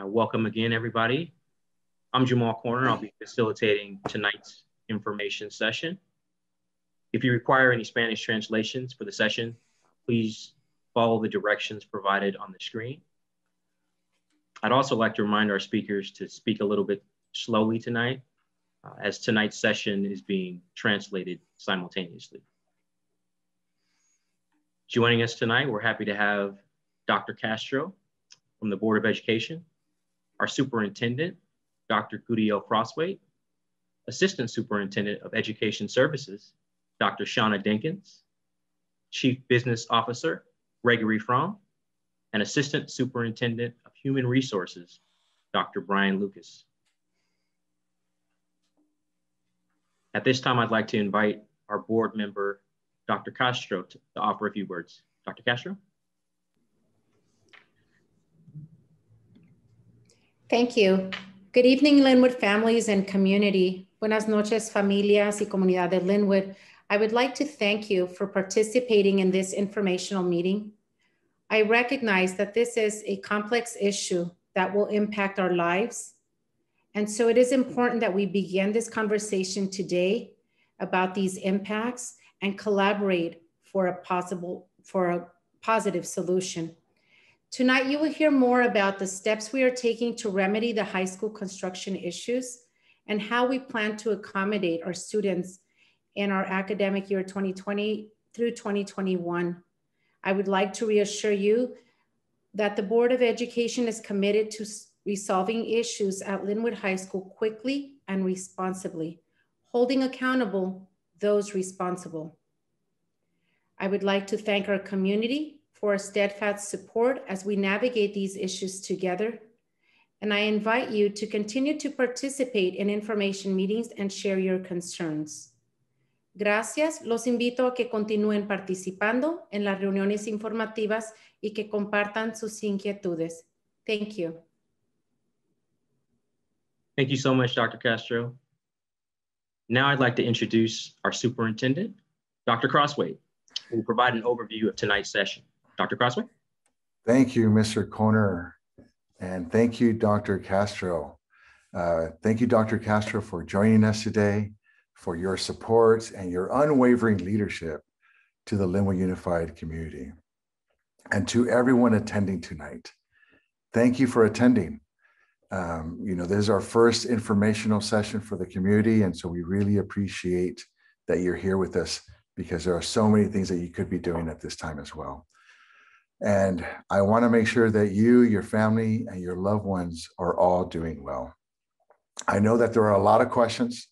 Uh, welcome again, everybody. I'm Jamal Corner. I'll be facilitating tonight's information session. If you require any Spanish translations for the session, please follow the directions provided on the screen. I'd also like to remind our speakers to speak a little bit slowly tonight, uh, as tonight's session is being translated simultaneously. Joining us tonight, we're happy to have Dr. Castro from the Board of Education, our superintendent, Dr. Gudiel Crosthwaite, Assistant Superintendent of Education Services, Dr. Shauna Dinkins, Chief Business Officer, Gregory Fromm, and Assistant Superintendent of Human Resources, Dr. Brian Lucas. At this time, I'd like to invite our board member, Dr. Castro, to offer a few words. Dr. Castro? Thank you. Good evening, Lynwood families and community. Buenas noches, familias y comunidad de Lynwood. I would like to thank you for participating in this informational meeting. I recognize that this is a complex issue that will impact our lives. And so it is important that we begin this conversation today about these impacts and collaborate for a possible, for a positive solution. Tonight, you will hear more about the steps we are taking to remedy the high school construction issues and how we plan to accommodate our students in our academic year 2020 through 2021. I would like to reassure you that the Board of Education is committed to resolving issues at Lynwood High School quickly and responsibly, holding accountable those responsible. I would like to thank our community for steadfast support as we navigate these issues together. And I invite you to continue to participate in information meetings and share your concerns. Gracias. Los invito a que continúen participando en las reuniones informativas y que compartan sus inquietudes. Thank you. Thank you so much, Dr. Castro. Now I'd like to introduce our superintendent, Dr. Crosthwaite, who will provide an overview of tonight's session. Dr. Crosthwaite? Thank you, Mr. Conner. And thank you, Dr. Castro. Uh, thank you, Dr. Castro, for joining us today, for your support and your unwavering leadership to the Lynwood Unified community. And to everyone attending tonight, thank you for attending. Um, you know, this is our first informational session for the community. And so we really appreciate that you're here with us because there are so many things that you could be doing at this time as well. And I want to make sure that you, your family, and your loved ones are all doing well. I know that there are a lot of questions,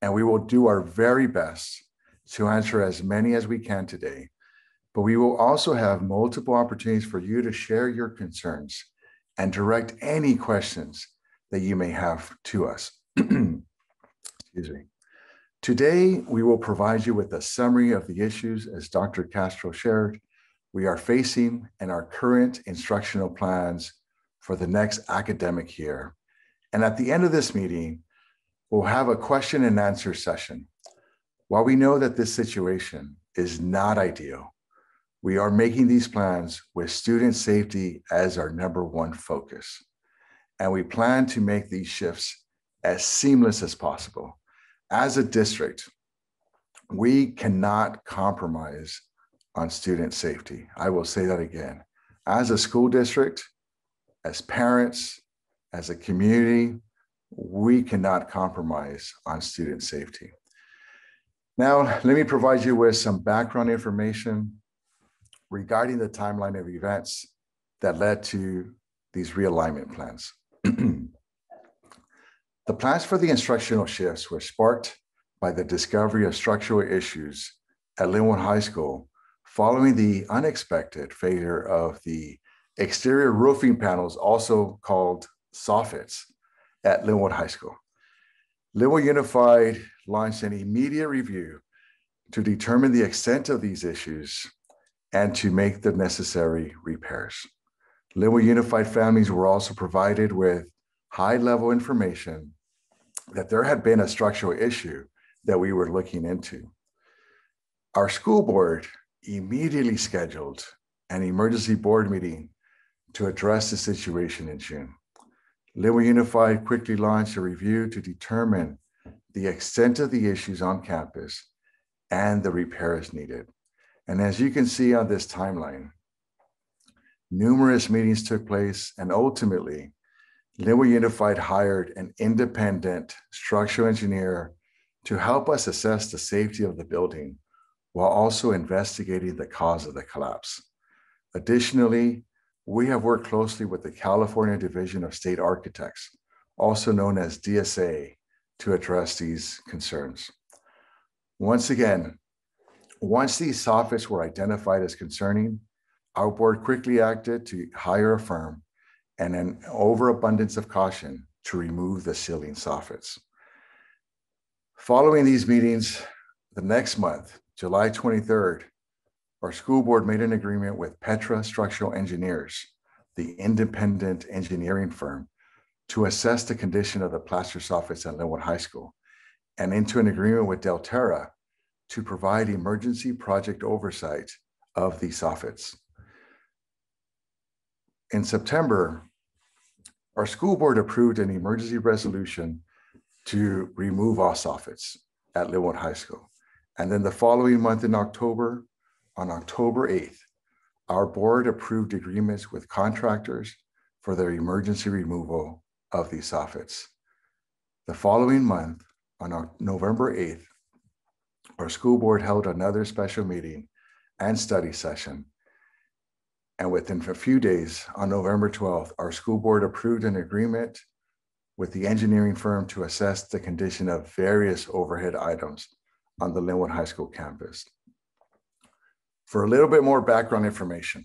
and we will do our very best to answer as many as we can today. But we will also have multiple opportunities for you to share your concerns and direct any questions that you may have to us. Excuse me. Today, we will provide you with a summary of the issues as Dr. Castro shared we are facing and our current instructional plans for the next academic year. And at the end of this meeting, we'll have a question and answer session. While we know that this situation is not ideal, we are making these plans with student safety as our number one focus. And we plan to make these shifts as seamless as possible. As a district, we cannot compromise on student safety. I will say that again. As a school district, as parents, as a community, we cannot compromise on student safety. Now, let me provide you with some background information regarding the timeline of events that led to these realignment plans. the plans for the instructional shifts were sparked by the discovery of structural issues at Lynwood High School following the unexpected failure of the exterior roofing panels, also called soffits, at Lynwood High School. Lynwood Unified launched an immediate review to determine the extent of these issues and to make the necessary repairs. Lynwood Unified families were also provided with high level information that there had been a structural issue that we were looking into. Our school board immediately scheduled an emergency board meeting to address the situation in June. Lynwood Unified quickly launched a review to determine the extent of the issues on campus and the repairs needed. And as you can see on this timeline, numerous meetings took place and ultimately Lynwood Unified hired an independent structural engineer to help us assess the safety of the building while also investigating the cause of the collapse. Additionally, we have worked closely with the California Division of State Architects, also known as DSA, to address these concerns. Once again, once these soffits were identified as concerning, our board quickly acted to hire a firm and an overabundance of caution to remove the ceiling soffits. Following these meetings, the next month, July 23rd, our school board made an agreement with Petra Structural Engineers, the independent engineering firm, to assess the condition of the plaster soffits at Lynwood High School and into an agreement with Delterra to provide emergency project oversight of these soffits. In September, our school board approved an emergency resolution to remove all soffits at Lynwood High School. And then the following month in October, on October 8th, our board approved agreements with contractors for their emergency removal of these soffits. The following month, on November 8th, our school board held another special meeting and study session. And within a few days, on November 12th, our school board approved an agreement with the engineering firm to assess the condition of various overhead items on the Lynwood High School campus. For a little bit more background information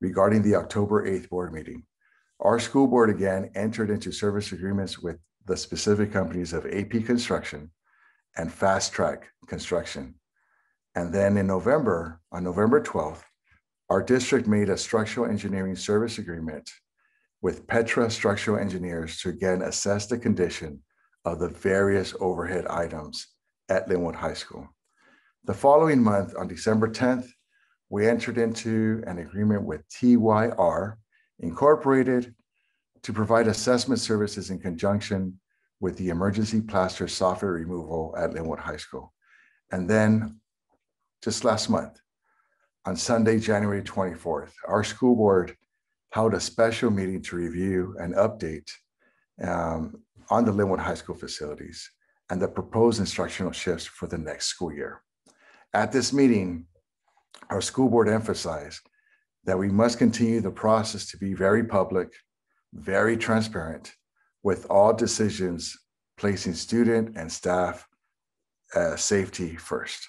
regarding the October 8th board meeting, our school board again entered into service agreements with the specific companies of AP Construction and Fast Track Construction. And then in November, on November 12th, our district made a structural engineering service agreement with Petra Structural Engineers to again assess the condition of the various overhead items at Lynwood High School. The following month, on December 10th, we entered into an agreement with TYR Incorporated to provide assessment services in conjunction with the emergency plaster soffit removal at Lynwood High School. And then just last month, on Sunday, January 24th, our school board held a special meeting to review and update um, on the Lynwood High School facilities and the proposed instructional shifts for the next school year. At this meeting, our school board emphasized that we must continue the process to be very public, very transparent, with all decisions placing student and staff uh, safety first.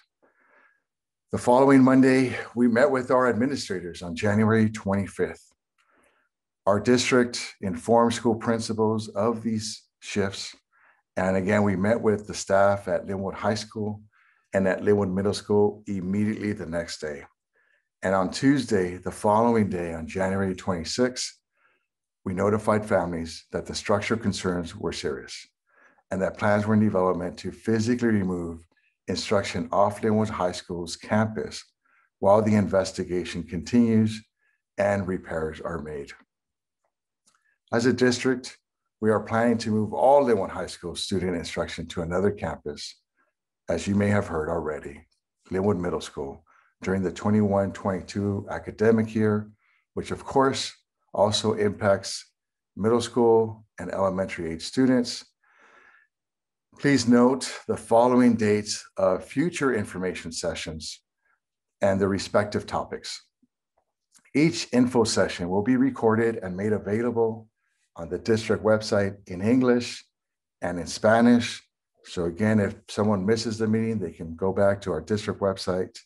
The following Monday, we met with our administrators on January 25th. Our district informed school principals of these shifts and again, we met with the staff at Lynwood High School and at Lynwood Middle School immediately the next day. And on Tuesday, the following day, on January 26, we notified families that the structural concerns were serious and that plans were in development to physically remove instruction off Lynwood High School's campus while the investigation continues and repairs are made. As a district, we are planning to move all Lynwood High School student instruction to another campus, as you may have heard already, Lynwood Middle School, during the 21-22 academic year, which of course also impacts middle school and elementary age students. Please note the following dates of future information sessions and the respective topics. Each info session will be recorded and made available on the district website in English and in Spanish. So again, if someone misses the meeting, they can go back to our district website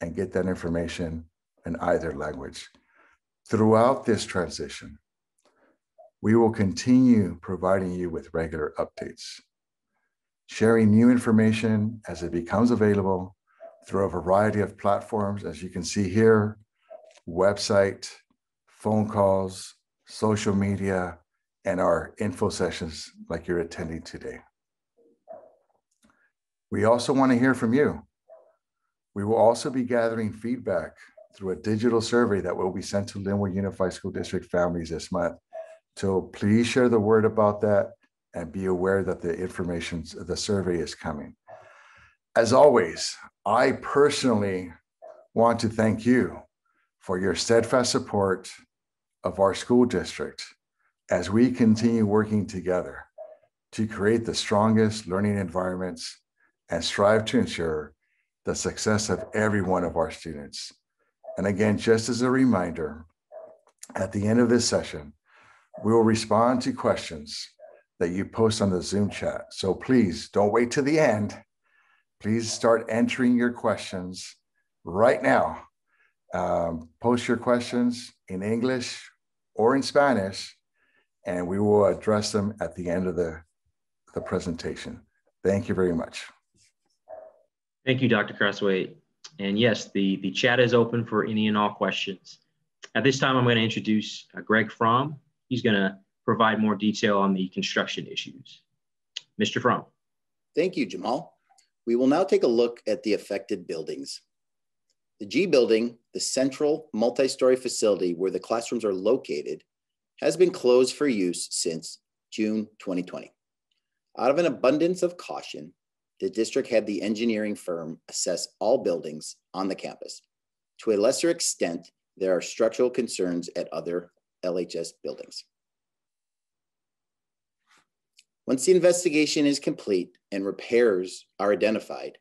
and get that information in either language. Throughout this transition, we will continue providing you with regular updates, sharing new information as it becomes available through a variety of platforms, as you can see here, website, phone calls, social media, and our info sessions like you're attending today. We also want to hear from you. We will also be gathering feedback through a digital survey that will be sent to Lynwood Unified School District families this month So please share the word about that and be aware that the information, the survey is coming. As always, I personally want to thank you for your steadfast support of our school district as we continue working together to create the strongest learning environments and strive to ensure the success of every one of our students. And again, just as a reminder, at the end of this session, we will respond to questions that you post on the Zoom chat. So please don't wait to the end. Please start entering your questions right now. Um, post your questions in English or in Spanish, and we will address them at the end of the, the presentation. Thank you very much. Thank you, Dr. Crosthwaite. And yes, the, the chat is open for any and all questions. At this time, I'm going to introduce uh, Greg Fromm. He's going to provide more detail on the construction issues. Mr. Fromm. Thank you, Jamal. We will now take a look at the affected buildings. The G building, the central multi-story facility where the classrooms are located, has been closed for use since June 2020. Out of an abundance of caution, the district had the engineering firm assess all buildings on the campus. To a lesser extent, there are structural concerns at other LHS buildings. Once the investigation is complete and repairs are identified,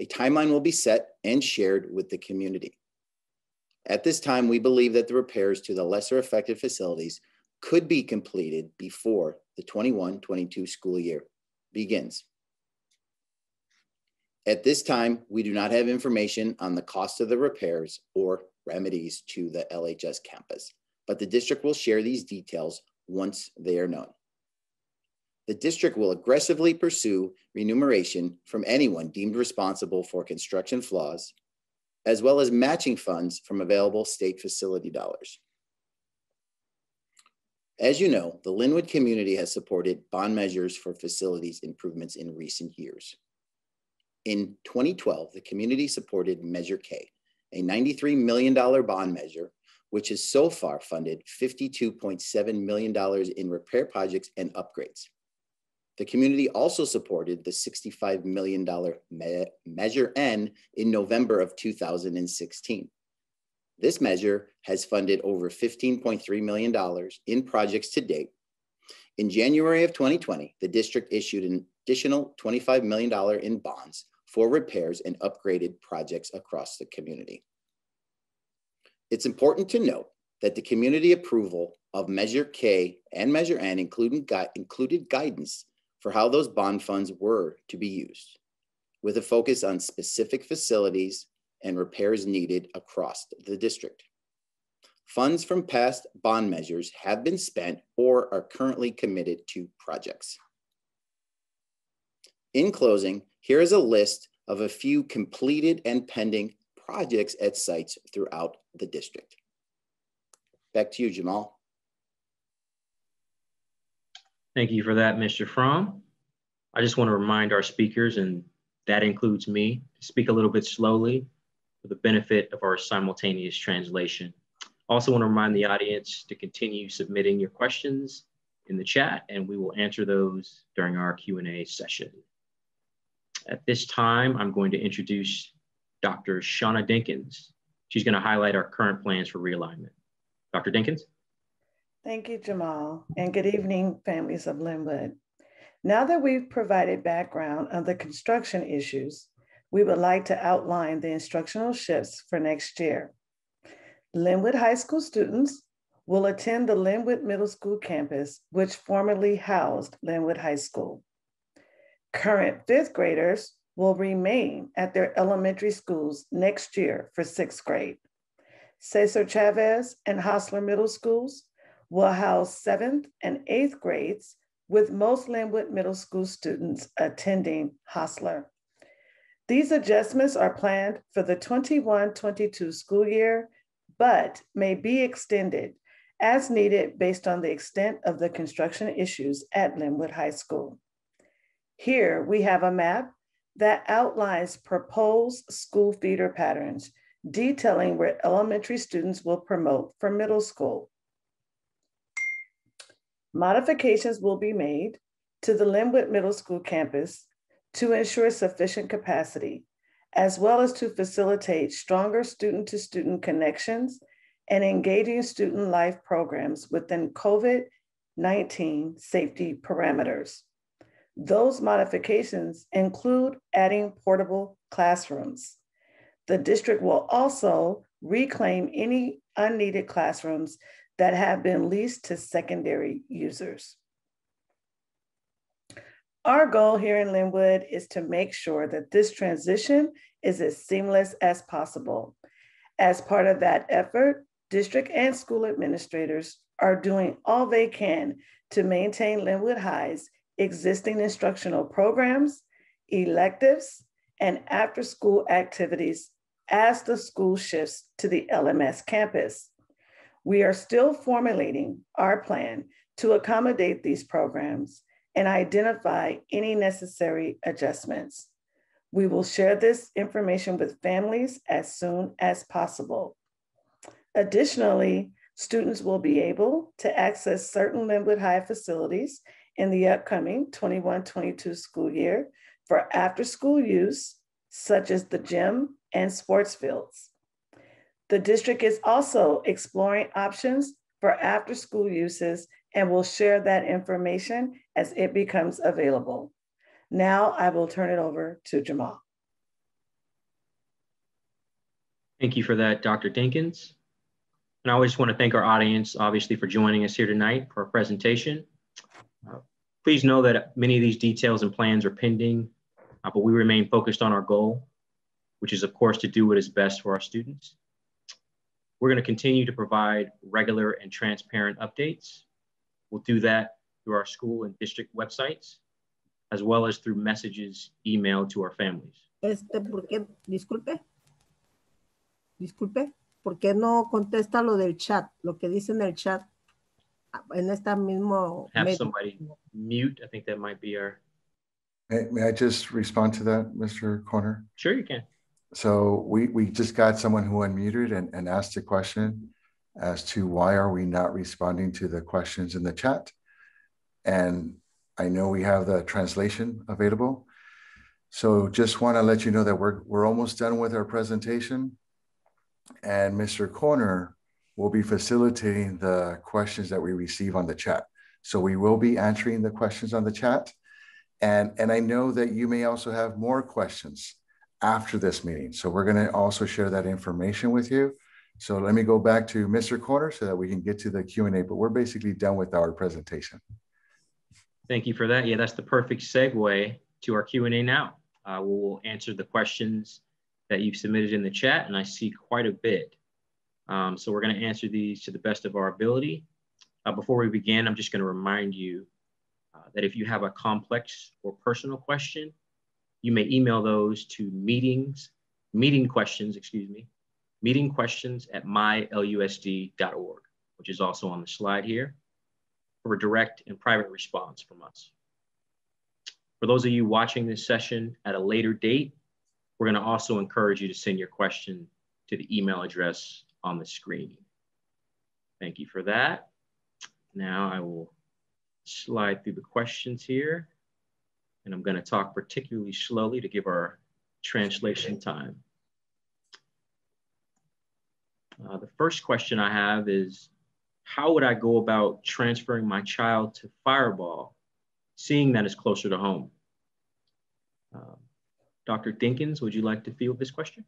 a timeline will be set and shared with the community. At this time, we believe that the repairs to the lesser affected facilities could be completed before the 21-22 school year begins. At this time, we do not have information on the cost of the repairs or remedies to the LHS campus, but the district will share these details once they are known. The district will aggressively pursue remuneration from anyone deemed responsible for construction flaws, as well as matching funds from available state facility dollars. As you know, the Lynwood community has supported bond measures for facilities improvements in recent years. In 2012, the community supported Measure K, a $93 million bond measure, which has so far funded $52.7 million in repair projects and upgrades. The community also supported the $65 million me Measure N in November of 2016. This measure has funded over $15.3 million in projects to date. In January of 2020, the district issued an additional $25 million in bonds for repairs and upgraded projects across the community. It's important to note that the community approval of Measure K and Measure N included, gui included guidance for how those bond funds were to be used, with a focus on specific facilities and repairs needed across the district. Funds from past bond measures have been spent or are currently committed to projects. In closing, here is a list of a few completed and pending projects at sites throughout the district. Back to you, Jamal. Thank you for that, Mr. Fromm. I just want to remind our speakers, and that includes me, to speak a little bit slowly for the benefit of our simultaneous translation. Also want to remind the audience to continue submitting your questions in the chat, and we will answer those during our Q&A session. At this time, I'm going to introduce Dr. Shauna Dinkins. She's going to highlight our current plans for realignment. Dr. Dinkins? Thank you, Jamal, and good evening, families of Lynwood. Now that we've provided background on the construction issues, we would like to outline the instructional shifts for next year. Lynwood High School students will attend the Lynwood Middle School campus, which formerly housed Lynwood High School. Current fifth graders will remain at their elementary schools next year for sixth grade. Cesar Chavez and Hosler Middle Schools will house seventh and eighth grades with most Lynwood Middle School students attending Hosler. These adjustments are planned for the 21-22 school year, but may be extended as needed based on the extent of the construction issues at Lynwood High School. Here we have a map that outlines proposed school feeder patterns, detailing where elementary students will promote for middle school. Modifications will be made to the Lynwood Middle School campus to ensure sufficient capacity, as well as to facilitate stronger student to student connections and engaging student life programs within COVID 19 safety parameters. Those modifications include adding portable classrooms. The district will also reclaim any unneeded classrooms that have been leased to secondary users. Our goal here in Lynwood is to make sure that this transition is as seamless as possible. As part of that effort, district and school administrators are doing all they can to maintain Lynwood High's existing instructional programs, electives, and after school activities as the school shifts to the LMS campus. We are still formulating our plan to accommodate these programs and identify any necessary adjustments. We will share this information with families as soon as possible. Additionally, students will be able to access certain Lynwood High facilities in the upcoming 21-22 school year for after-school use, such as the gym and sports fields. The district is also exploring options for after-school uses and will share that information as it becomes available. Now I will turn it over to Jamal. Thank you for that, Dr. Dinkins. And I always want to thank our audience, obviously, for joining us here tonight for our presentation. Uh, please know that many of these details and plans are pending, uh, but we remain focused on our goal, which is, of course, to do what is best for our students. We're going to continue to provide regular and transparent updates. We'll do that through our school and district websites, as well as through messages emailed to our families. Este, ¿por qué? Disculpe. Disculpe. ¿Por qué no contesta lo del chat? Lo que dice en el chat. En esta mismo. Have somebody mute. I think that might be our. May, may I just respond to that, Mr. Corner? Sure, you can. So we, we just got someone who unmuted and, and asked a question as to why are we not responding to the questions in the chat. And I know we have the translation available. So just want to let you know that we're, we're almost done with our presentation. And Mr. Corner will be facilitating the questions that we receive on the chat. So we will be answering the questions on the chat. And, and I know that you may also have more questions after this meeting. So we're going to also share that information with you. So let me go back to Mr. Corner so that we can get to the Q&A, but we're basically done with our presentation. Thank you for that. Yeah, that's the perfect segue to our Q&A now. Uh, we'll answer the questions that you've submitted in the chat, and I see quite a bit. Um, so we're going to answer these to the best of our ability. Uh, before we begin, I'm just going to remind you uh, that if you have a complex or personal question, you may email those to meetings, meeting questions, excuse me, meeting questions at mylusd.org, which is also on the slide here, for a direct and private response from us. For those of you watching this session at a later date, we're going to also encourage you to send your question to the email address on the screen. Thank you for that. Now I will slide through the questions here. And I'm going to talk particularly slowly to give our translation time. Uh, the first question I have is, how would I go about transferring my child to Firebaugh, seeing that it's closer to home? Uh, Dr. Dinkins, would you like to field this question?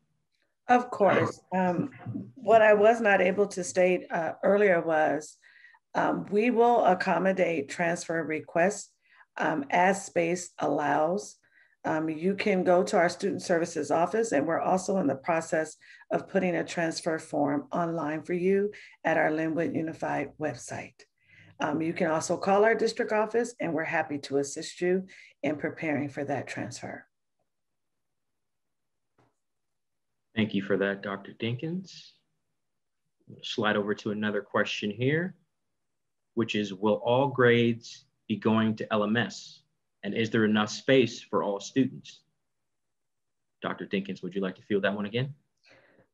Of course. Um, what I was not able to state uh, earlier was um, we will accommodate transfer requests um, as space allows. Um, you can go to our student services office, and we're also in the process of putting a transfer form online for you at our Lynwood Unified website. Um, you can also call our district office, and we're happy to assist you in preparing for that transfer. Thank you for that, Dr. Dinkins. Slide over to another question here, which is, will all grades be going to LMS? And is there enough space for all students? Dr. Dinkins, would you like to field that one again?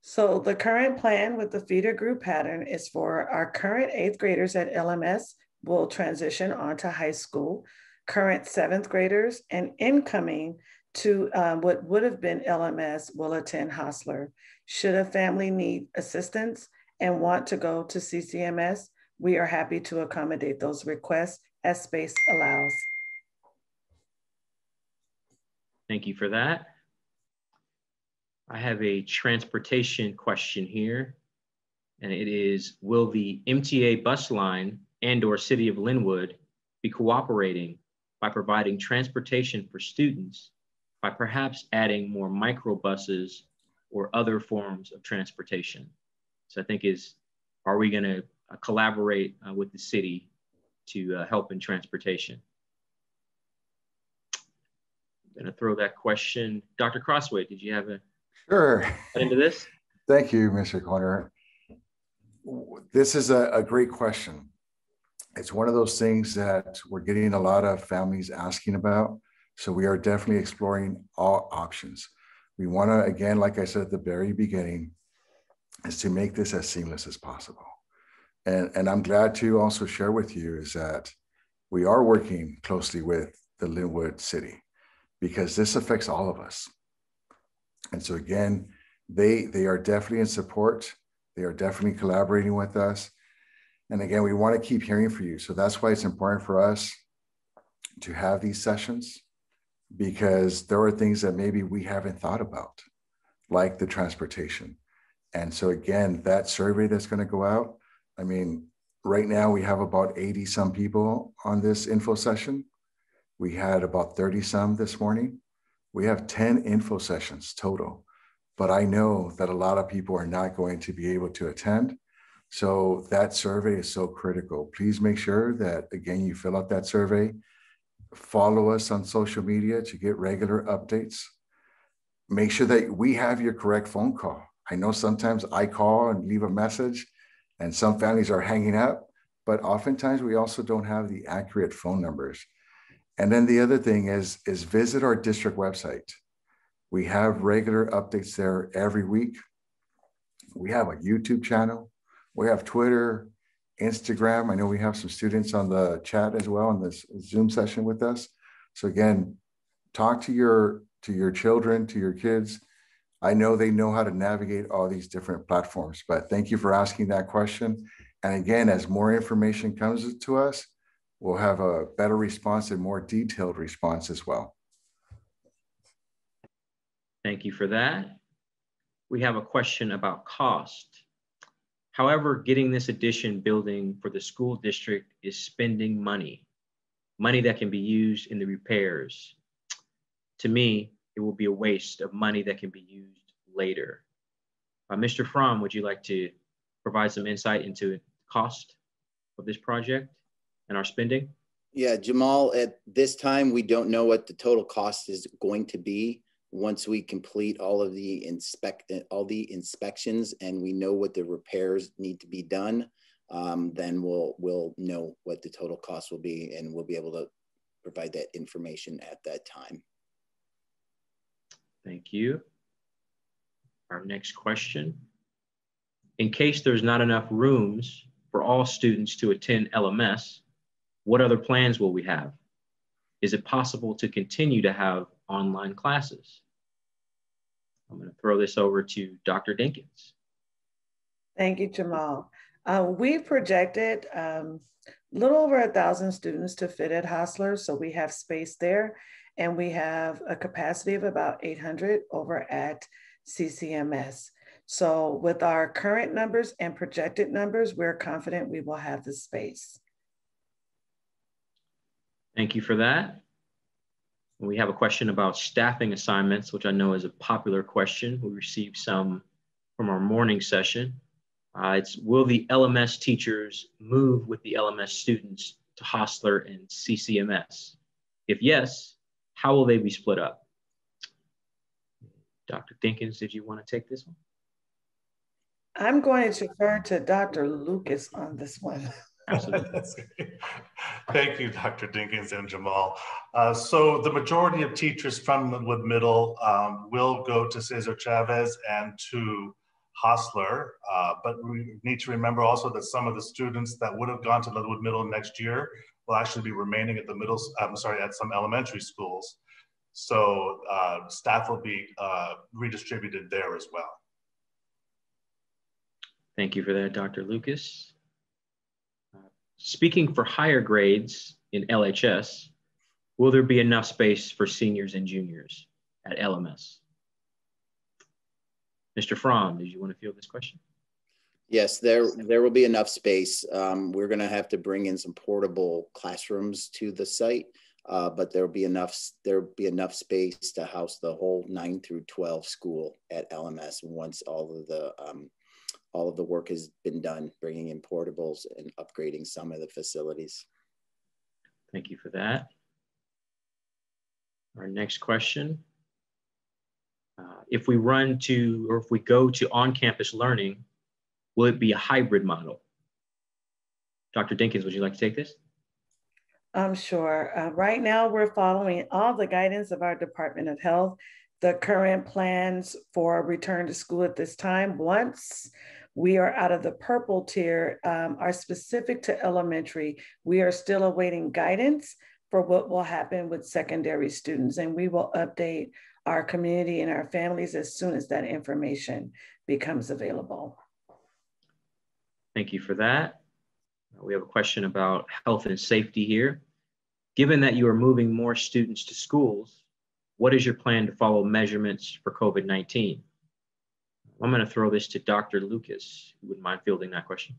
So the current plan with the feeder group pattern is for our current eighth graders at LMS will transition onto high school. Current seventh graders and incoming to um, what would have been LMS will attend Hosler. Should a family need assistance and want to go to CCMS, we are happy to accommodate those requests as space allows. Thank you for that. I have a transportation question here, and it is, will the MTA bus line and or City of Lynwood be cooperating by providing transportation for students by perhaps adding more microbuses or other forms of transportation? So I think is, are we gonna collaborate uh, with the city to uh, help in transportation? I'm gonna throw that question. Dr. Crosthwaite, did you have a Sure. into this? Thank you, Mr. Corner. This is a, a great question. It's one of those things that we're getting a lot of families asking about. So we are definitely exploring all options. We want to, again, like I said at the very beginning, is to make this as seamless as possible. And, and I'm glad to also share with you is that we are working closely with the Lynwood City because this affects all of us. And so again, they they are definitely in support. They are definitely collaborating with us. And again, we want to keep hearing from you. So that's why it's important for us to have these sessions because there are things that maybe we haven't thought about, like the transportation. And so again, that survey that's going to go out, I mean, right now we have about 80 some people on this info session. We had about 30 some this morning. We have 10 info sessions total, but I know that a lot of people are not going to be able to attend. So that survey is so critical. Please make sure that, again, you fill out that survey. Follow us on social media to get regular updates. Make sure that we have your correct phone call. I know sometimes I call and leave a message, and some families are hanging up, but oftentimes we also don't have the accurate phone numbers. And then the other thing is, is visit our district website. We have regular updates there every week. We have a YouTube channel. We have Twitter, Instagram. I know we have some students on the chat as well in this Zoom session with us. So again, talk to your to your children, to your kids. I know they know how to navigate all these different platforms, but thank you for asking that question. And again, as more information comes to us, we'll have a better response and more detailed response as well. Thank you for that. We have a question about cost. However, getting this addition building for the school district is spending money, money that can be used in the repairs. To me, it will be a waste of money that can be used later. Uh, Mr. Fromm, would you like to provide some insight into cost of this project? And our spending? Yeah, Jamal, at this time, we don't know what the total cost is going to be once we complete all of the inspect all the inspections and we know what the repairs need to be done. Um, then we'll we'll know what the total cost will be and we'll be able to provide that information at that time. Thank you. Our next question. In case there's not enough rooms for all students to attend LMS, what other plans will we have? Is it possible to continue to have online classes? I'm going to throw this over to Dr. Dinkins. Thank you, Jamal. Uh, we projected um, a little over a thousand students to fit at Hosler, so we have space there, and we have a capacity of about 800 over at CCMS. So with our current numbers and projected numbers, we're confident we will have the space. Thank you for that. We have a question about staffing assignments, which I know is a popular question. We received some from our morning session. Uh, it's will the LMS teachers move with the LMS students to Hosler and CCMS? If yes, how will they be split up? Dr. Dinkins, did you want to take this one? I'm going to defer to Dr. Lucas on this one. Thank you, Dr. Dinkins and Jamal. Uh, so the majority of teachers from Wood Middle um, will go to Cesar Chavez and to Hosler. Uh, but we need to remember also that some of the students that would have gone to Lynwood Middle next year will actually be remaining at the middle, I'm sorry, at some elementary schools. So uh, staff will be uh, redistributed there as well. Thank you for that, Dr. Lucas. Speaking for higher grades in LHS, will there be enough space for seniors and juniors at LMS? Mr. Fromm, did you want to field this question? Yes, there there will be enough space. Um, we're going to have to bring in some portable classrooms to the site, uh, but there'll be enough there'll be enough space to house the whole nine through twelve school at LMS once all of the um, all of the work has been done, bringing in portables and upgrading some of the facilities. Thank you for that. Our next question. Uh, if we run to, or if we go to on-campus learning, will it be a hybrid model? Dr. Dinkins, would you like to take this? I'm sure. Uh, right now, we're following all the guidance of our Department of Health. The current plans for return to school at this time, once we are out of the purple tier, um, are specific to elementary. We are still awaiting guidance for what will happen with secondary students, and we will update our community and our families as soon as that information becomes available. Thank you for that. We have a question about health and safety here. Given that you are moving more students to schools, what is your plan to follow measurements for COVID-19? I'm going to throw this to Dr. Lucas, who wouldn't mind fielding that question.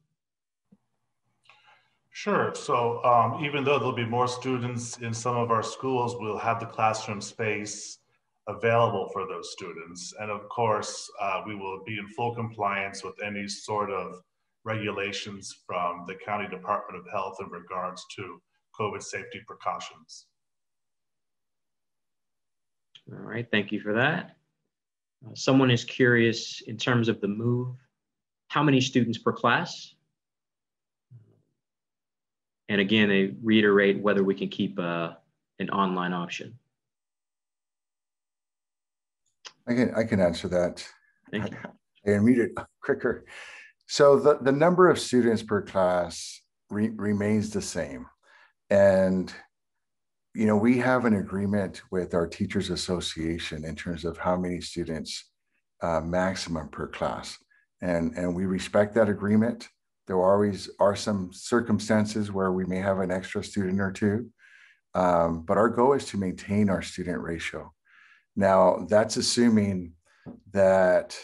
Sure. So um, even though there'll be more students in some of our schools, we'll have the classroom space available for those students. And of course, uh, we will be in full compliance with any sort of regulations from the County Department of Health in regards to COVID safety precautions. All right, thank you for that. Uh, someone is curious in terms of the move, how many students per class? And again, they reiterate whether we can keep uh, an online option. I can I can answer that. Thank you. I unmuted quicker. So the, the number of students per class re remains the same. And, you know, we have an agreement with our Teachers Association in terms of how many students uh, maximum per class. And, and we respect that agreement. There always are some circumstances where we may have an extra student or two. Um, but our goal is to maintain our student ratio. Now, that's assuming that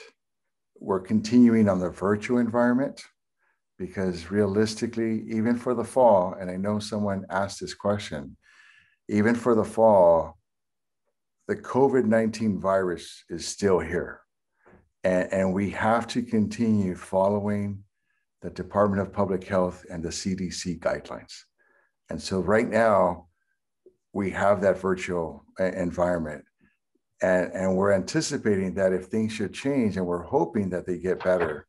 we're continuing on the virtual environment because realistically, even for the fall, and I know someone asked this question, even for the fall, the COVID 19 virus is still here. And, and, we have to continue following the Department of Public Health and the CDC guidelines. And so, right now, we have that virtual uh, environment. And, and we're anticipating that if things should change, and we're hoping that they get better,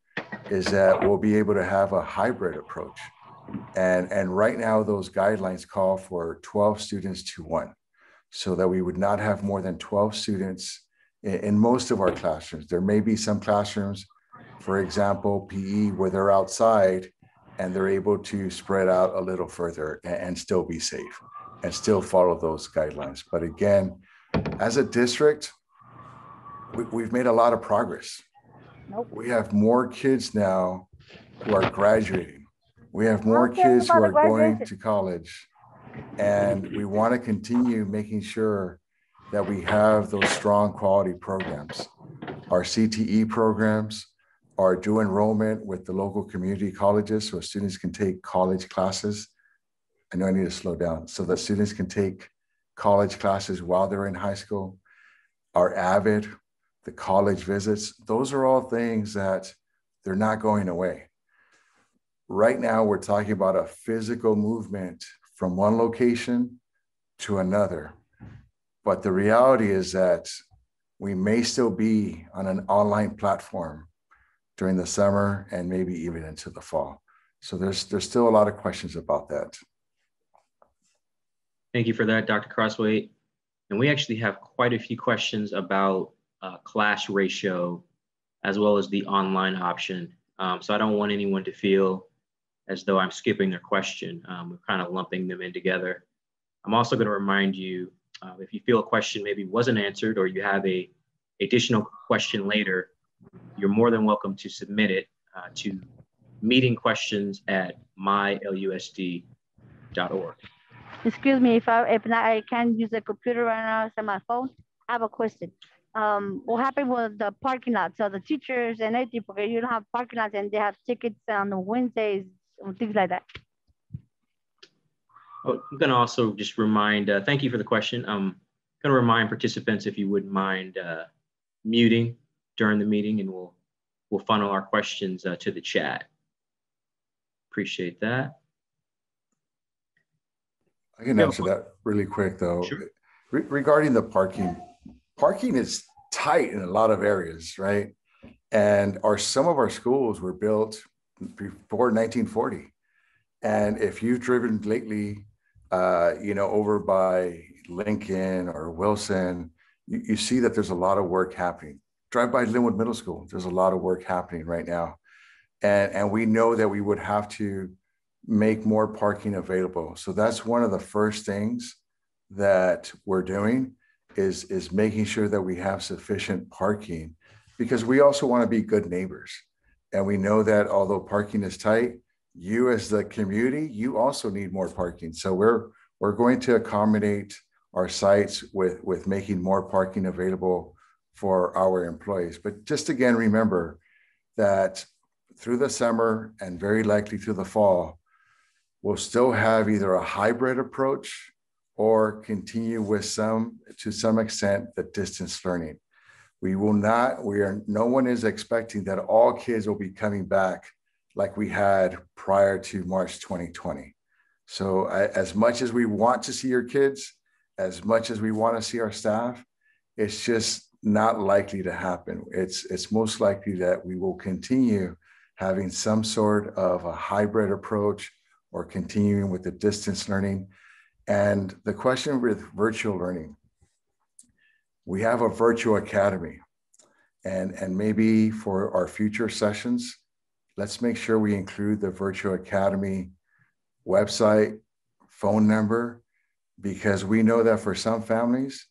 is that we'll be able to have a hybrid approach. And, and right now, those guidelines call for 12 students to one, so that we would not have more than 12 students in, in most of our classrooms. There may be some classrooms, for example, PE, where they're outside and they're able to spread out a little further and, and still be safe and still follow those guidelines. But again, as a district, we, have made a lot of progress. Nope. We have more kids now who are graduating. We have more kids who are going to college. And we want to continue making sure that we have those strong quality programs. Our CTE programs, our dual enrollment with the local community colleges so students can take college classes. I know I need to slow down so that students can take college classes while they're in high school, our AVID, the college visits, those are all things that they're not going away. Right now, we're talking about a physical movement from one location to another. But the reality is that we may still be on an online platform during the summer and maybe even into the fall. So there's there's still a lot of questions about that. Thank you for that, Dr. Crosthwaite. And we actually have quite a few questions about uh, class ratio as well as the online option. Um, so I don't want anyone to feel as though I'm skipping their question. Um, we're kind of lumping them in together. I'm also going to remind you uh, if you feel a question maybe wasn't answered or you have a additional question later, you're more than welcome to submit it uh, to meeting questions at mylusd.org. Excuse me, if I if not, I can't use the computer right now. It's on my phone. I have a question. Um, what happened with the parking lot? So the teachers and everything, because you don't have parking lots and they have tickets on Wednesdays things like that. Oh, I'm going to also just remind, uh, thank you for the question. I'm going to remind participants if you wouldn't mind uh, muting during the meeting and we'll, we'll funnel our questions uh, to the chat. Appreciate that. I can answer that really quick though. Sure. Re- regarding the parking, parking is tight in a lot of areas, right? And our some of our schools were built before 1940. And if you've driven lately, uh, you know, over by Lincoln or Wilson, you, you see that there's a lot of work happening. Drive by Lynwood Middle School, there's a lot of work happening right now. And, and we know that we would have to make more parking available. So that's one of the first things that we're doing is, is making sure that we have sufficient parking because we also want to be good neighbors. And we know that although parking is tight, you as the community, you also need more parking. So we're we're going to accommodate our sites with, with making more parking available for our employees. But just again, remember that through the summer and very likely through the fall, we'll still have either a hybrid approach or continue with some, to some extent, the distance learning. We will not, we are, no one is expecting that all kids will be coming back like we had prior to March 2020. So as much as we want to see your kids, as much as we want to see our staff, it's just not likely to happen. It's, it's most likely that we will continue having some sort of a hybrid approach or continuing with the distance learning. And the question with virtual learning, we have a virtual academy. And, and maybe for our future sessions, let's make sure we include the virtual academy website, phone number, because we know that for some families,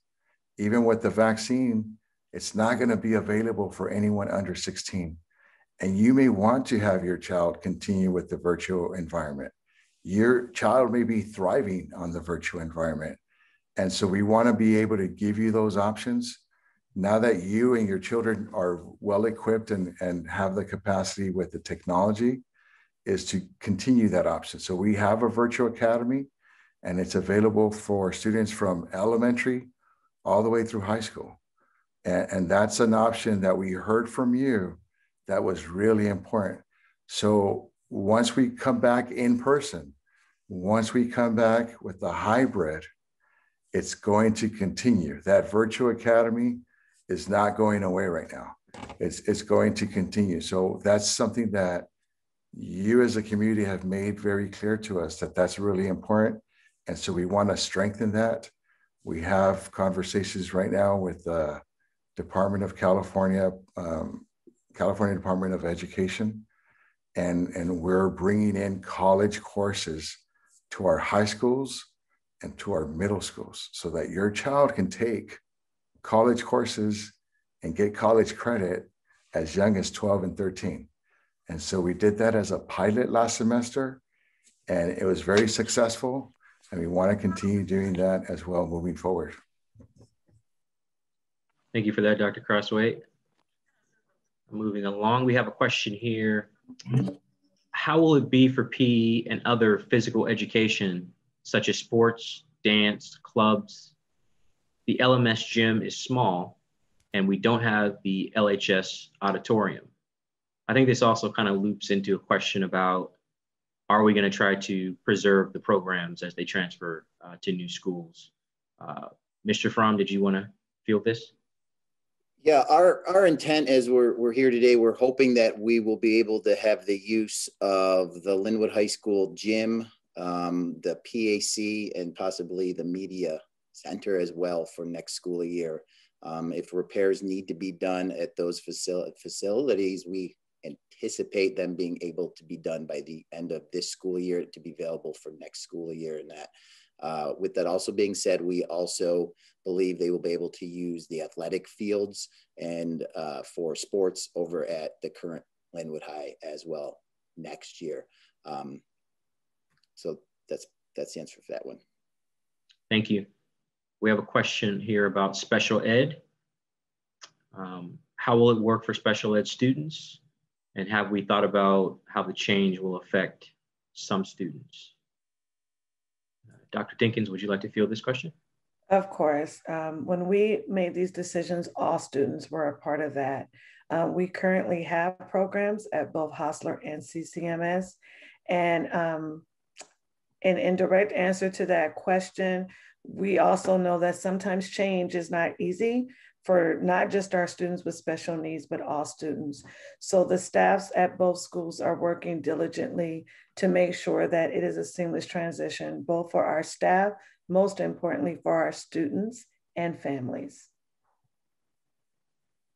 even with the vaccine, it's not going to be available for anyone under 16. And you may want to have your child continue with the virtual environment. Your child may be thriving on the virtual environment. And so we want to be able to give you those options. Now that you and your children are well equipped and, and have the capacity with the technology, is to continue that option. So we have a virtual academy and it's available for students from elementary all the way through high school. And, and that's an option that we heard from you that was really important. So once we come back in person, once we come back with the hybrid, it's going to continue. That virtual academy is not going away right now. It's, it's going to continue. So that's something that you as a community have made very clear to us that that's really important. And so we want to strengthen that. We have conversations right now with the Department of California, um, California Department of Education, and, and we're bringing in college courses to our high schools and to our middle schools so that your child can take college courses and get college credit as young as 12 and 13. And so we did that as a pilot last semester, and it was very successful. And we want to continue doing that as well moving forward. Thank you for that, Dr. Crosthwaite. Moving along, we have a question here. Mm-hmm. How will it be for PE and other physical education, such as sports, dance, clubs? The LMS gym is small, and we don't have the LHS auditorium. I think this also kind of loops into a question about are we going to try to preserve the programs as they transfer uh, to new schools? Uh, Mr. Fromm, did you want to field this? Yeah, our, our intent as we're, we're here today, we're hoping that we will be able to have the use of the Lynwood High School gym, um, the PAC, and possibly the media center as well for next school year. Um, if repairs need to be done at those facil facilities, we anticipate them being able to be done by the end of this school year to be available for next school year and that. Uh, with that also being said, we also believe they will be able to use the athletic fields and uh, for sports over at the current Lynwood High as well next year. Um, so that's that's the answer for that one. Thank you. We have a question here about special ed. Um, how will it work for special ed students? And have we thought about how the change will affect some students? Uh, Dr. Dinkins, would you like to field this question? Of course. Um, when we made these decisions, all students were a part of that. Uh, we currently have programs at both Hosler and CCMS. And um, an direct answer to that question, we also know that sometimes change is not easy for not just our students with special needs, but all students. So the staffs at both schools are working diligently to make sure that it is a seamless transition, both for our staff, most importantly for our students and families.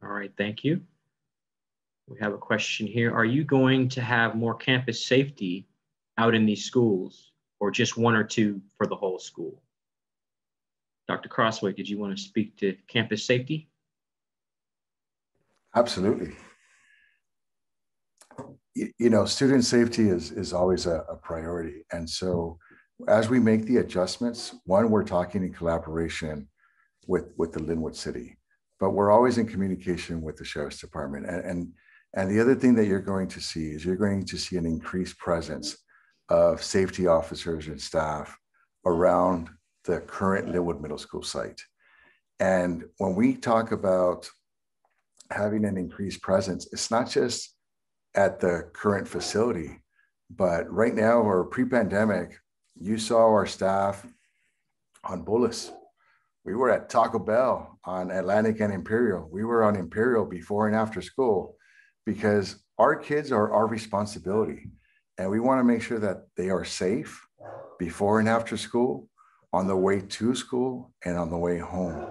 All right, thank you. We have a question here. Are you going to have more campus safety out in these schools or just one or two for the whole school? Dr. Crosthwaite, did you want to speak to campus safety? Absolutely. You, know, student safety is, is always a, a priority. And so as we make the adjustments, one, we're talking in collaboration with, with the Lynwood City, but we're always in communication with the Sheriff's Department. And, and, and the other thing that you're going to see is you're going to see an increased presence of safety officers and staff around the current Lynwood Middle School site. And when we talk about having an increased presence, it's not just at the current facility, but right now or pre-pandemic, you saw our staff on Bullis. We were at Taco Bell on Atlantic and Imperial. We were on Imperial before and after school because our kids are our responsibility. And we want to make sure that they are safe before and after school on the way to school and on the way home.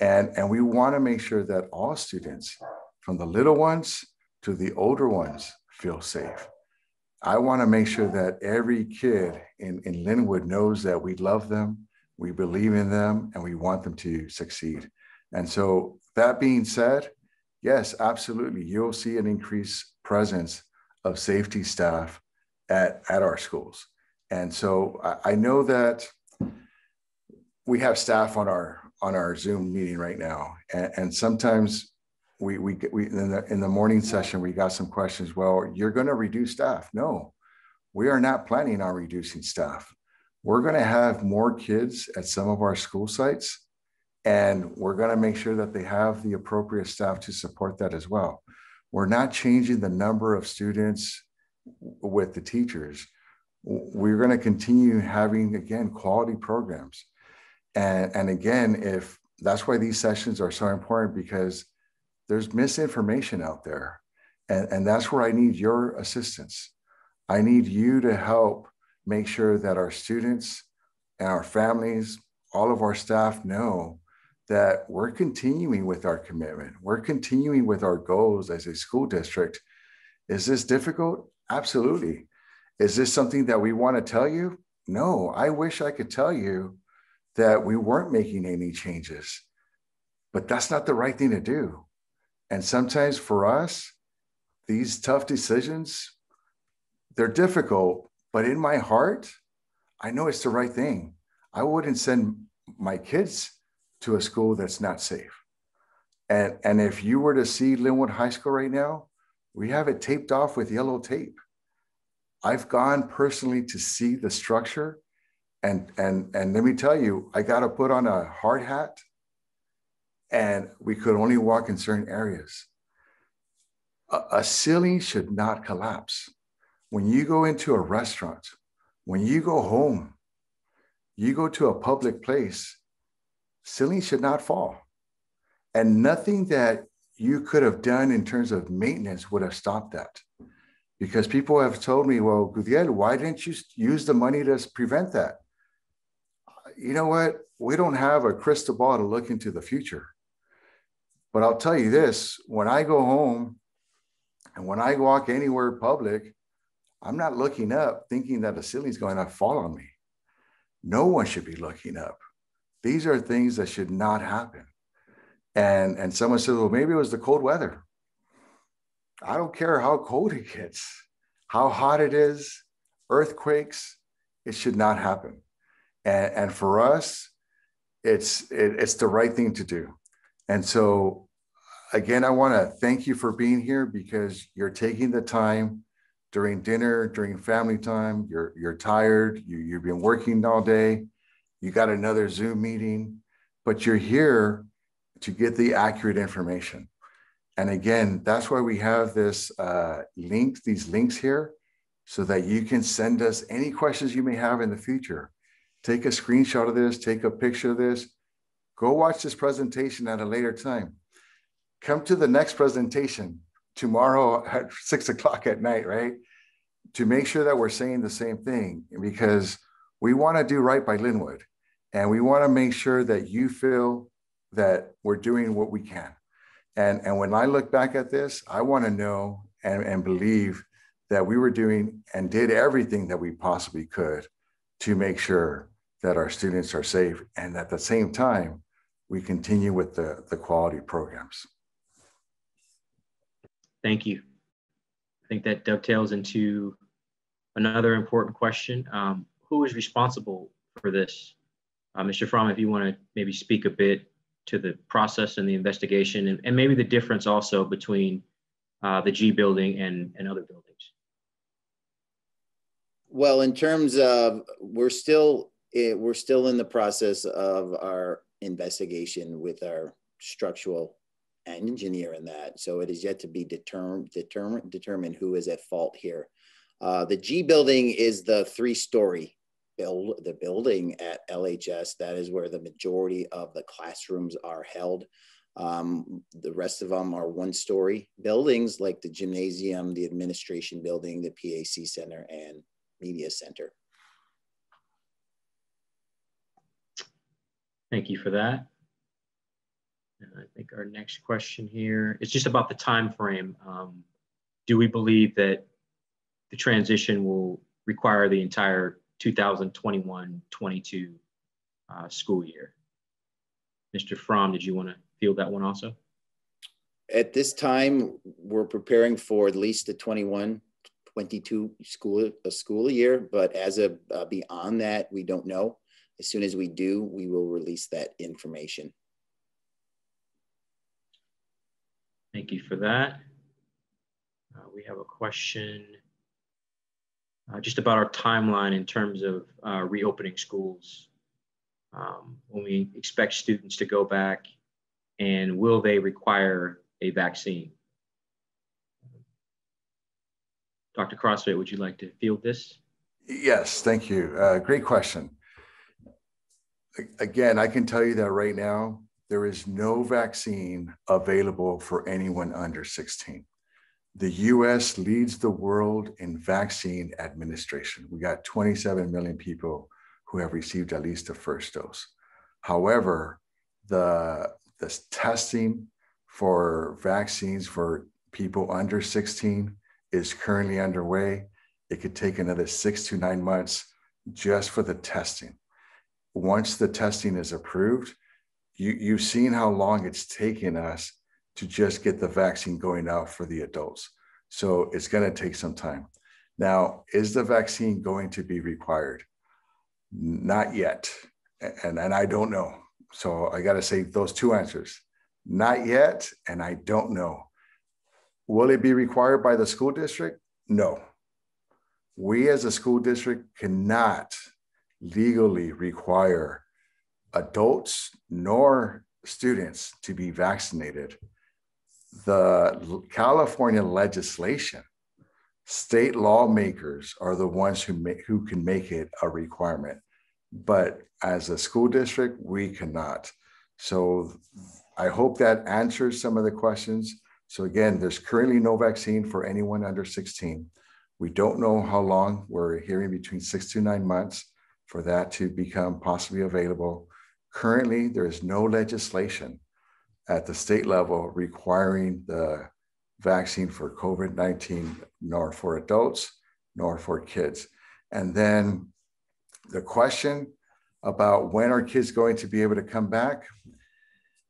And, and we want to make sure that all students, from the little ones to the older ones, feel safe. I want to make sure that every kid in, in Lynwood knows that we love them, we believe in them, and we want them to succeed. And so, that being said, yes, absolutely, you'll see an increased presence of safety staff at, at our schools. And so, I, I know that we have staff on our on our Zoom meeting right now, and, and sometimes we we we in the in the morning session we got some questions. Well, you're going to reduce staff? No, we are not planning on reducing staff. We're going to have more kids at some of our school sites, and we're going to make sure that they have the appropriate staff to support that as well. We're not changing the number of students with the teachers. We're going to continue having again quality programs and, and again, if that's why these sessions are so important because there's misinformation out there. And, and that's where I need your assistance. I need you to help make sure that our students and our families, all of our staff know that we're continuing with our commitment. We're continuing with our goals as a school district. Is this difficult? Absolutely. Is this something that we want to tell you? No, I wish I could tell you that we weren't making any changes. But that's not the right thing to do. And sometimes for us, these tough decisions, they're difficult, but in my heart, I know it's the right thing. I wouldn't send my kids to a school that's not safe. And, and if you were to see Lynwood High School right now, we have it taped off with yellow tape. I've gone personally to see the structure and and and let me tell you i got to put on a hard hat and we could only walk in certain areas. A, a, ceiling should not collapse. When you go into a restaurant when you go home you go to a public place ceiling should not fall. And nothing that you could have done in terms of maintenance would have stopped that because people have told me well Gudiel, why didn't you use the money to prevent that you know what? we don't have a crystal ball to look into the future. But I'll tell you this when I go home and when I walk anywhere public, I'm not looking up thinking that a ceiling's going to fall on me. No one should be looking up. These are things that should not happen. And, and someone said, well, maybe it was the cold weather. I don't care how cold it gets, how hot it is, earthquakes, it should not happen. And, and for us, it's, it, it's the right thing to do. And so, again, I want to thank you for being here because you're taking the time during dinner, during family time. You're, you're tired, you, you've been working all day, you got another Zoom meeting, but you're here to get the accurate information. And again, that's why we have this uh, link, these links here, so that you can send us any questions you may have in the future. Take a screenshot of this, take a picture of this, go watch this presentation at a later time. Come to the next presentation tomorrow at six o'clock at night, right? To make sure that we're saying the same thing because we want to do right by Lynwood and we want to make sure that you feel that we're doing what we can. And, and when I look back at this, I want to know and, and believe that we were doing and did everything that we possibly could to make sure that our students are safe and at the same time, we continue with the, the quality programs. Thank you. I think that dovetails into another important question. Um, who is responsible for this? Uh, Mr. Fromm, if you want to maybe speak a bit to the process and the investigation and, and maybe the difference also between uh, the G building and, and other buildings. Well, in terms of, we're still, eh, we're still in the process of our investigation with our structural engineer in that. So it is yet to be determined, determined, determined who is at fault here. Uh, the G building is the three story build the building at LHS. That is where the majority of the classrooms are held. Um, the rest of them are one story buildings like the gymnasium, the administration building, the PAC center, and media center. Thank you for that. And I think our next question here is just about the time frame. Um, do we believe that the transition will require the entire 2021-22 uh, school year. Mr. Fromm, did you want to field that one also? At this time, we're preparing for at least the 21 22 school a school year, but as of uh, beyond that, we don't know. As soon as we do, we will release that information. Thank you for that. Uh, we have a question uh, just about our timeline in terms of uh, reopening schools. Um, when we expect students to go back and will they require a vaccine? Dr. Crosthwaite, would you like to field this? Yes, thank you. Uh, great question. Again, I can tell you that right now, there is no vaccine available for anyone under 16 the US leads the world in vaccine administration. We got 27 million people who have received at least the first dose. However, the, the testing for vaccines for people under 16 is currently underway. It could take another six to nine months just for the testing. Once the testing is approved, you, you've seen how long it's taken us to just get the vaccine going out for the adults. So it's going to take some time. Now, is the vaccine going to be required? Not yet. And, and I don't know. So I got to say those two answers not yet, and I don't know. Will it be required by the school district? No. We as a school district cannot legally require adults nor students to be vaccinated the California legislation, state lawmakers are the ones who who can make it a requirement. But as a school district, we cannot. So I hope that answers some of the questions. So again, there's currently no vaccine for anyone under 16. We don't know how long. We're hearing between six to nine months for that to become possibly available. Currently, there is no legislation at the state level requiring the vaccine for COVID 19, nor for adults, nor for kids. And then the question about when are kids going to be able to come back?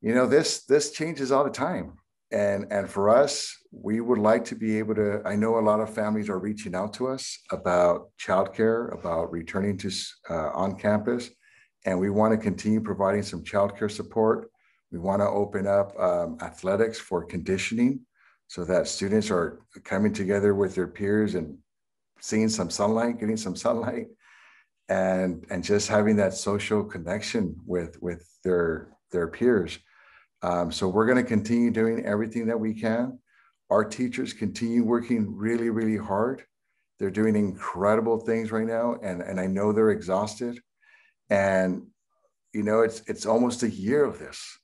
You know, this this changes all the time. And, and for us, we would like to be able to. I know a lot of families are reaching out to us about childcare, about returning to uh, on campus, and we want to continue providing some childcare support. We want to open up um, athletics for conditioning so that students are coming together with their peers and seeing some sunlight, getting some sunlight, and and just having that social connection with with their their peers. Um, so we're going to continue doing everything that we can. Our teachers continue working really, really hard. They're doing incredible things right now, and and I know they're exhausted. And you know, it's it's almost a year of this,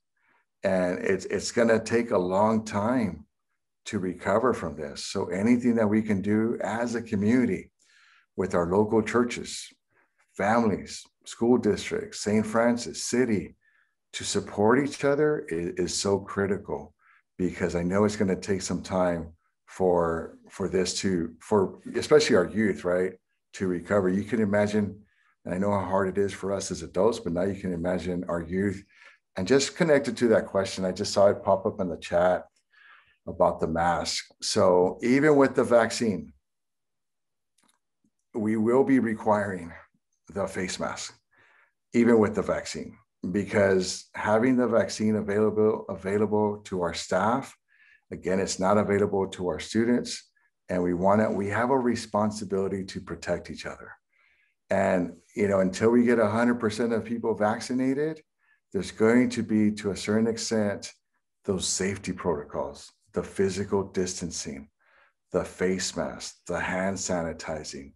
and it's it's going to take a long time to recover from this. So anything that we can do as a community with our local churches, families, school districts, St. Francis City, to support each other is, is so critical because I know it's going to take some time for for this to for especially our youth, right, to recover. You can imagine, and I know how hard it is for us as adults, but now you can imagine our youth. And just connected to that question, I just saw it pop up in the chat about the mask. So even with the vaccine, we will be requiring the face mask, even with the vaccine, because having the vaccine available available to our staff, again, it's not available to our students, and we want to. We have a responsibility to protect each other, and you know, until we get hundred percent of people vaccinated, there's going to be, to a certain extent, those safety protocols the physical distancing, the face mask, the hand sanitizing.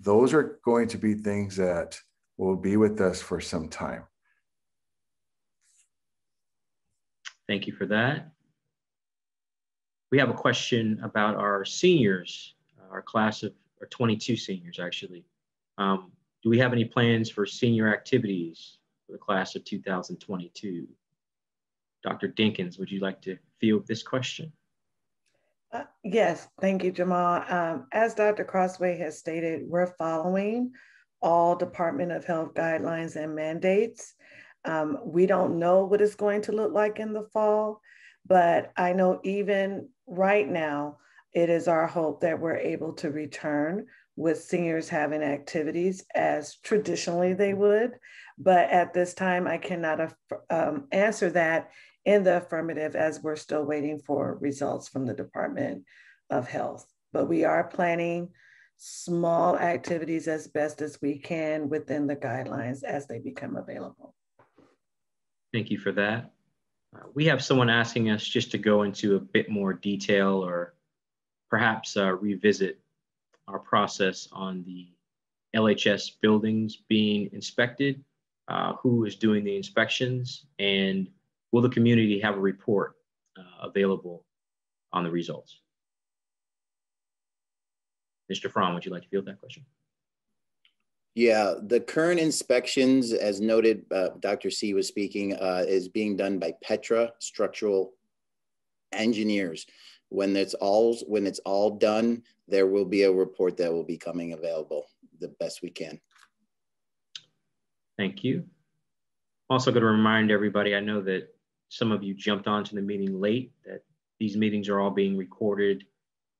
Those are going to be things that will be with us for some time. Thank you for that. We have a question about our seniors, our class of our 22 seniors actually. Um, do we have any plans for senior activities for the class of 2022? Dr. Dinkins, would you like to field this question? Uh, yes, thank you, Jamal. Um, as Dr. Crosthwaite has stated, we're following all Department of Health guidelines and mandates. Um, we don't know what it's going to look like in the fall, but I know even right now, it is our hope that we're able to return with seniors having activities as traditionally they would. But at this time, I cannot um, answer that in the affirmative as we're still waiting for results from the Department of Health. But we are planning small activities as best as we can within the guidelines as they become available. Thank you for that. Uh, we have someone asking us just to go into a bit more detail or perhaps uh, revisit our process on the LHS buildings being inspected, uh, who is doing the inspections, and will the community have a report uh, available on the results? Mr. Fromm, would you like to field that question? Yeah, the current inspections, as noted, uh, Dr. C was speaking, uh, is being done by Petra Structural Engineers. When it's all when it's all done, there will be a report that will be coming available the best we can. Thank you. Also going to remind everybody, I know that some of you jumped onto the meeting late, that these meetings are all being recorded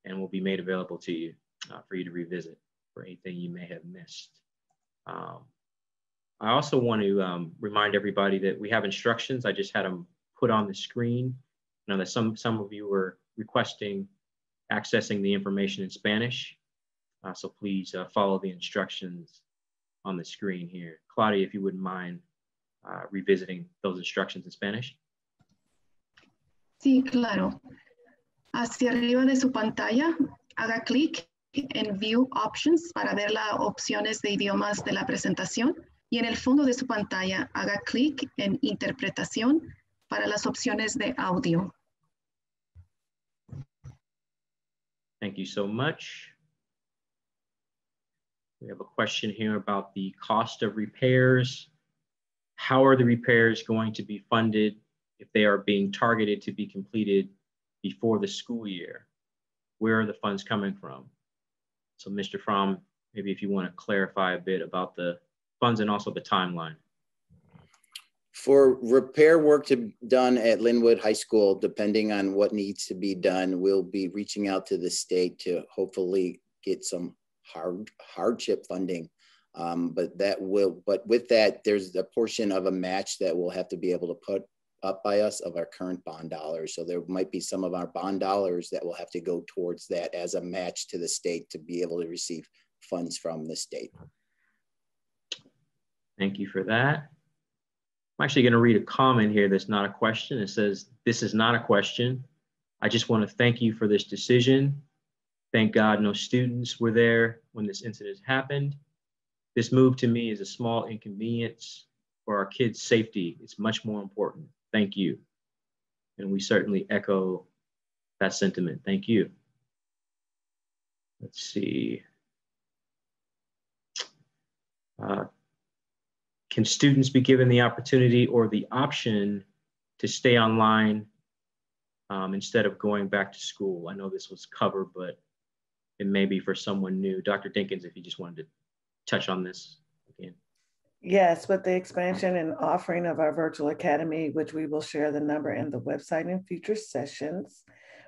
and will be made available to you uh, for you to revisit for anything you may have missed. Um, I also want to um, remind everybody that we have instructions. I just had them put on the screen. I know that some, some of you were requesting accessing the information in Spanish. Uh, so please uh, follow the instructions on the screen here. Claudia, if you wouldn't mind uh, revisiting those instructions in Spanish. Sí, claro. Hacia arriba de su pantalla, haga clic en View Options para ver las opciones de idiomas de la presentación y en el fondo de su pantalla haga clic en Interpretación para las opciones de audio. Thank you so much. We have a question here about the cost of repairs how are the repairs going to be funded if they are being targeted to be completed before the school year? Where are the funds coming from? So Mr. Fromm, maybe if you want to clarify a bit about the funds and also the timeline. For repair work to be done at Lynwood High School, depending on what needs to be done, we'll be reaching out to the state to hopefully get some hard hardship funding. Um, but that will, but with that, there's a portion of a match that we'll have to be able to put up by us of our current bond dollars. So there might be some of our bond dollars that will have to go towards that as a match to the state to be able to receive funds from the state. Thank you for that. I'm actually going to read a comment here that's not a question. It says, This is not a question. I just want to thank you for this decision. Thank God no students were there when this incident happened. This move to me is a small inconvenience for our kids' safety. It's much more important. Thank you. And we certainly echo that sentiment. Thank you. Let's see. Uh, can students be given the opportunity or the option to stay online um, instead of going back to school? I know this was covered, but it may be for someone new. Dr. Dinkins, if you just wanted to touch on this again. Yes, with the expansion and offering of our virtual academy, which we will share the number and the website in future sessions,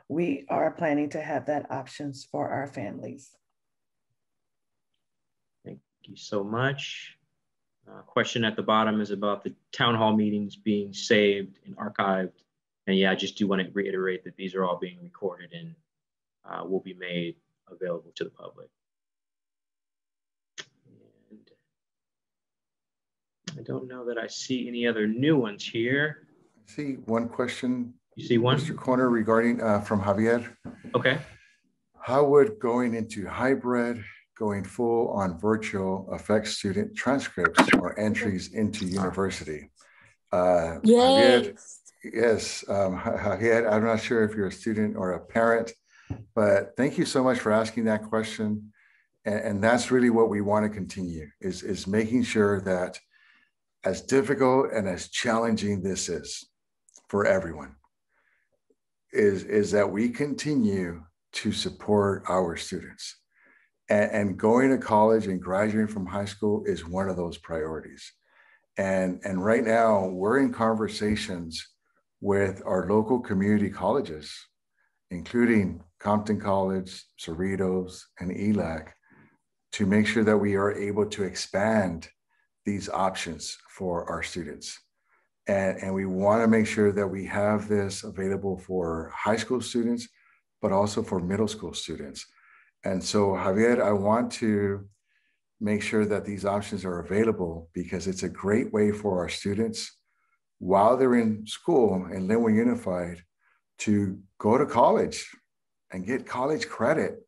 we are planning to have that options for our families. Thank you so much. Uh, question at the bottom is about the town hall meetings being saved and archived. And yeah, I just do want to reiterate that these are all being recorded and uh, will be made available to the public. And I don't know that I see any other new ones here. I see one question. You see one? Mr. Corner regarding uh, from Javier. Okay. How would going into hybrid going full on virtual affects student transcripts or entries into university? Uh, yes. yes, um, I'm not sure if you're a student or a parent, but thank you so much for asking that question. And, and that's really what we want to continue is, is making sure that as difficult and as challenging this is for everyone, is, is that we continue to support our students and, and going to college and graduating from high school is one of those priorities. And, and right now, we're in conversations with our local community colleges, including Compton College, Cerritos, and ELAC, to make sure that we are able to expand these options for our students. And, and we want to make sure that we have this available for high school students, but also for middle school students. And so, Javier, I want to make sure that these options are available because it's a great way for our students while they're in school in Lynwood Unified to go to college and get college credit.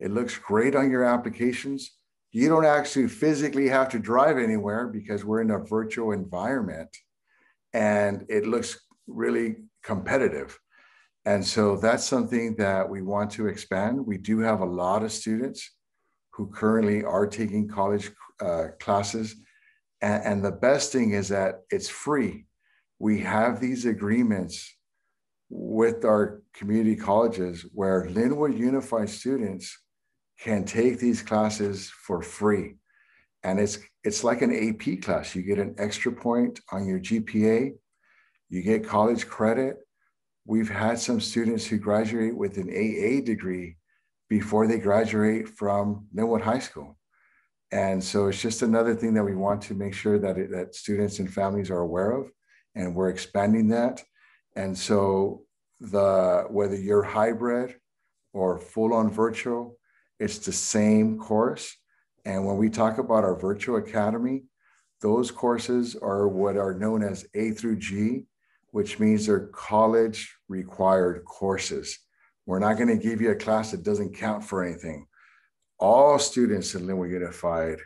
It looks great on your applications. You don't actually physically have to drive anywhere because we're in a virtual environment and it looks really competitive. And so that's something that we want to expand. We do have a lot of students who currently are taking college uh, classes. And, and the best thing is that it's free. We have these agreements with our community colleges where Lynwood Unified students can take these classes for free. And it's it's like an AP class. You get an extra point on your GPA, you get college credit, we've had some students who graduate with an AA degree before they graduate from Lynwood High School. And so it's just another thing that we want to make sure that, it, that students and families are aware of, and we're expanding that. And so the whether you're hybrid or full on virtual, it's the same course. And when we talk about our virtual academy, those courses are what are known as A through G, which means they're college required courses. We're not going to give you a class that doesn't count for anything. All students in Lynwood Unified,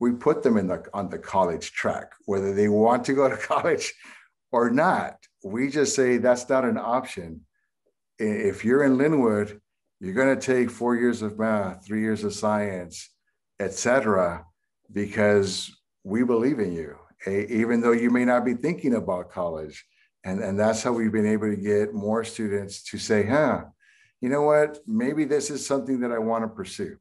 we put them in the on the college track, whether they want to go to college or not. We just say that's not an option. If you're in Lynwood, you're going to take four years of math, three years of science, etc., because we believe in you even though you may not be thinking about college. And, and that's how we've been able to get more students to say, huh, you know what, maybe this is something that I want to pursue.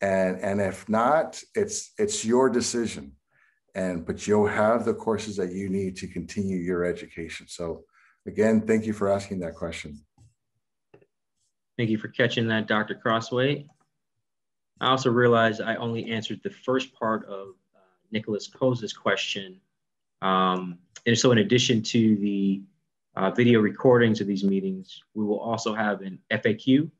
And, and if not, it's, it's your decision. And, but you'll have the courses that you need to continue your education. So again, thank you for asking that question. Thank you for catching that, Dr. Crosthwaite. I also realized I only answered the first part of uh, Nicholas Koza's question. Um, and so in addition to the uh, video recordings of these meetings, we will also have an FAQ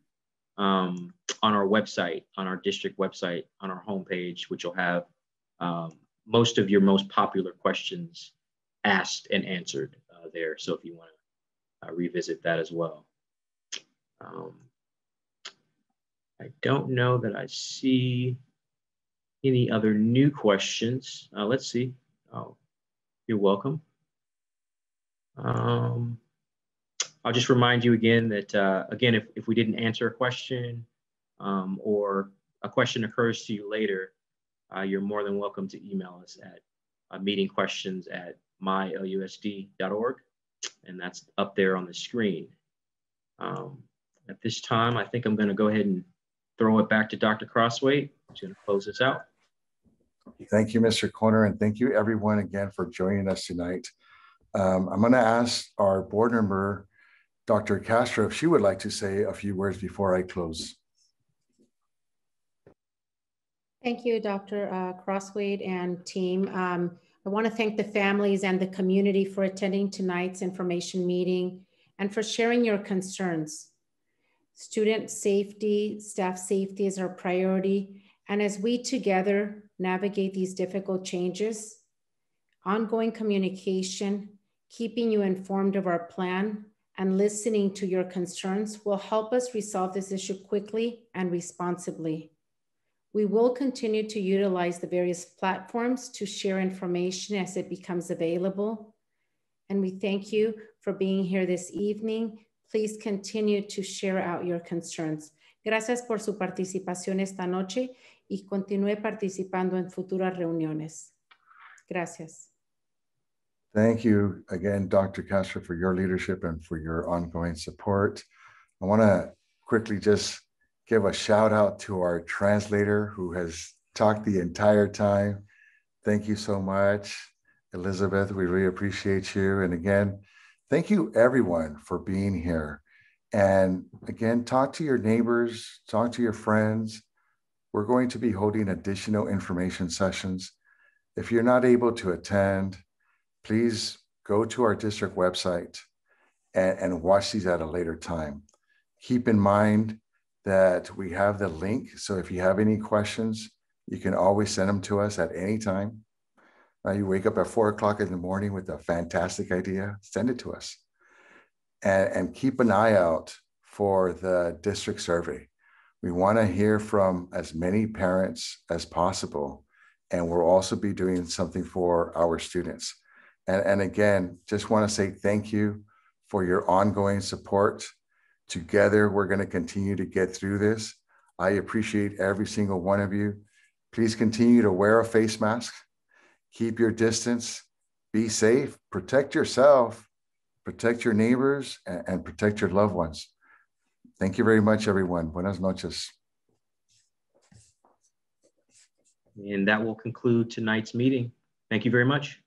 um, on our website, on our district website, on our homepage, which will have um, most of your most popular questions asked and answered uh, there. So if you want to uh, revisit that as well. Um, I don't know that I see any other new questions. Uh, let's see. Oh, you're welcome. Um, I'll just remind you again that, uh, again, if, if we didn't answer a question um, or a question occurs to you later, uh, you're more than welcome to email us at uh, meeting questions at mylusd.org. And that's up there on the screen. Um, at this time, I think I'm going to go ahead and throw it back to Dr. Crosthwaite. He's going to close this out. Thank you, Mr. Corner, and thank you everyone again for joining us tonight. Um, I'm going to ask our board member, Dr. Castro, if she would like to say a few words before I close. Thank you, Dr. Uh, Crosthwaite and team. Um, I want to thank the families and the community for attending tonight's information meeting and for sharing your concerns. Student safety, staff safety is our priority. And as we together navigate these difficult changes, ongoing communication, keeping you informed of our plan, and listening to your concerns will help us resolve this issue quickly and responsibly. We will continue to utilize the various platforms to share information as it becomes available. And we thank you for being here this evening Please continue to share out your concerns. Gracias por su participación esta noche y continúe participando en futuras reuniones. Gracias. Thank you again, Dr. Castro, for your leadership and for your ongoing support. I want to quickly just give a shout out to our translator who has talked the entire time. Thank you so much, Elizabeth. We really appreciate you. And again, Thank you, everyone, for being here. And again, talk to your neighbors, talk to your friends. We're going to be holding additional information sessions. If you're not able to attend, please go to our district website and, and watch these at a later time. Keep in mind that we have the link. So if you have any questions, you can always send them to us at any time. Uh, you wake up at four o'clock in the morning with a fantastic idea, send it to us. And, and keep an eye out for the district survey. We want to hear from as many parents as possible. And we'll also be doing something for our students. And, and again, just want to say thank you for your ongoing support. Together, we're going to continue to get through this. I appreciate every single one of you. Please continue to wear a face mask keep your distance, be safe, protect yourself, protect your neighbors, and, and protect your loved ones. Thank you very much, everyone. Buenas noches. And that will conclude tonight's meeting. Thank you very much.